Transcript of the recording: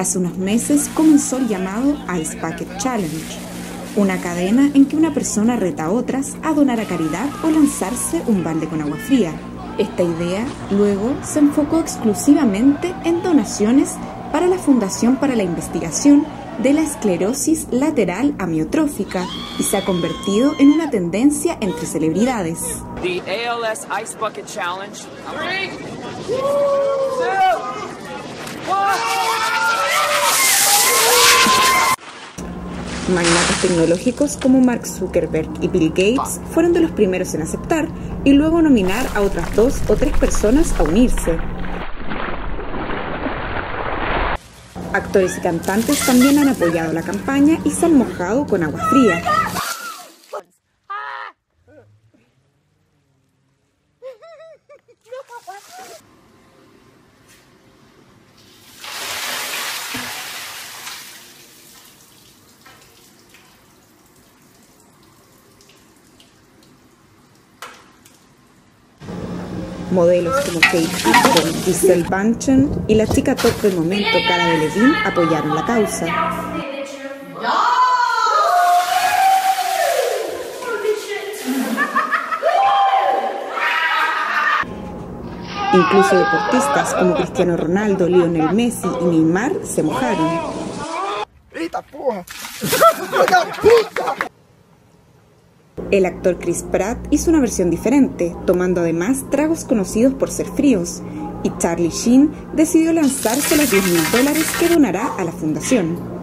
Hace unos meses comenzó el llamado Ice Bucket Challenge, una cadena en que una persona reta a otras a donar a caridad o lanzarse un balde con agua fría. Esta idea luego se enfocó exclusivamente en donaciones para la Fundación para la Investigación de la Esclerosis Lateral Amiotrófica y se ha convertido en una tendencia entre celebridades. The ALS Ice Bucket Challenge. Three, two, Magnates tecnológicos como Mark Zuckerberg y Bill Gates fueron de los primeros en aceptar y luego nominar a otras dos o tres personas a unirse. Actores y cantantes también han apoyado la campaña y se han mojado con agua fría. Modelos como Kate Upton, Giselle Bunchen y la chica top del momento, Cara Delevingne, apoyaron la causa. Incluso deportistas como Cristiano Ronaldo, Lionel Messi y Neymar se mojaron. El actor Chris Pratt hizo una versión diferente, tomando además tragos conocidos por ser fríos, y Charlie Sheen decidió lanzarse los 10 mil dólares que donará a la fundación.